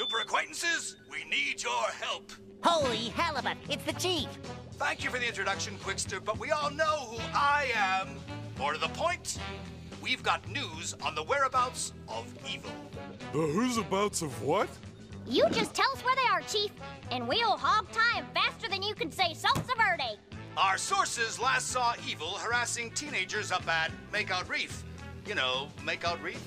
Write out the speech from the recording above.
Super acquaintances, we need your help. Holy halibut, it's the chief. Thank you for the introduction, Quickster, but we all know who I am. More to the point, we've got news on the whereabouts of evil. The who's-abouts of what? You just tell us where they are, Chief, and we'll hog time faster than you can say salsa verde. Our sources last saw evil harassing teenagers up at Makeout Reef. You know, Makeout Reef?